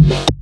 Yeah.